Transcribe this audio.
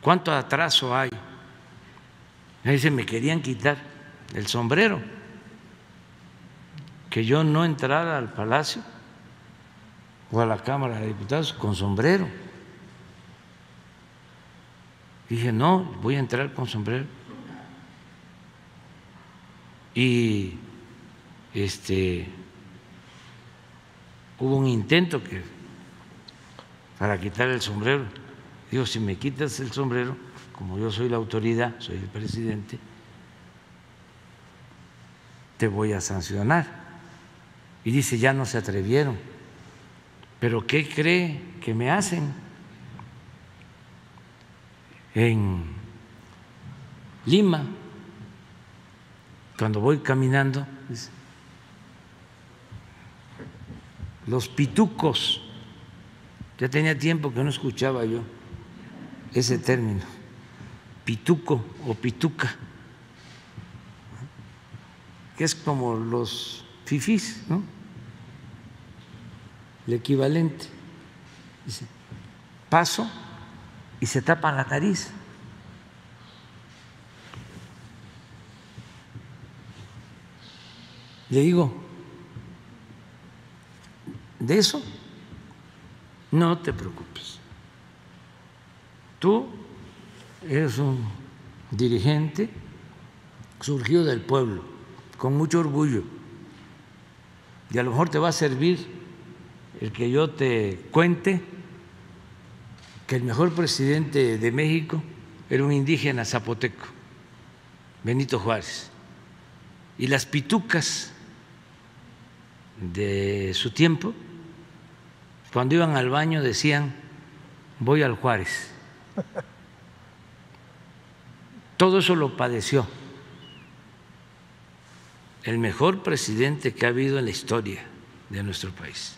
¿Cuánto atraso hay? Ahí se me querían quitar el sombrero, que yo no entrara al palacio o a la Cámara de Diputados con sombrero. Dije, no, voy a entrar con sombrero. Y este hubo un intento que para quitar el sombrero. Digo, si me quitas el sombrero, como yo soy la autoridad, soy el presidente, te voy a sancionar. Y dice, ya no se atrevieron. ¿Pero qué cree que me hacen? En Lima, cuando voy caminando, los pitucos, ya tenía tiempo que no escuchaba yo ese término, pituco o pituca, que es como los fifís, ¿no? El equivalente. Dice, paso y se tapa la nariz. Le digo, de eso no te preocupes. Tú eres un dirigente surgido del pueblo, con mucho orgullo, y a lo mejor te va a servir el que yo te cuente que el mejor presidente de México era un indígena zapoteco, Benito Juárez, y las pitucas de su tiempo, cuando iban al baño decían, voy al Juárez. Todo eso lo padeció el mejor presidente que ha habido en la historia de nuestro país.